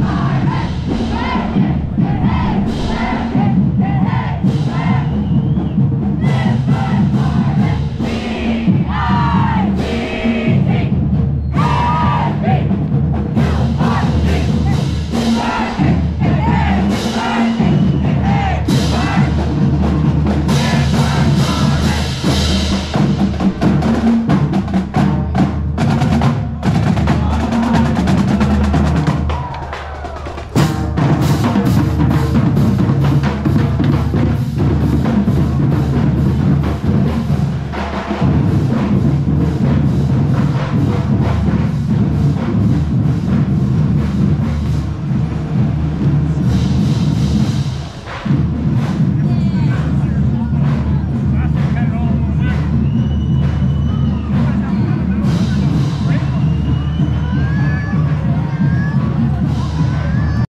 Bye.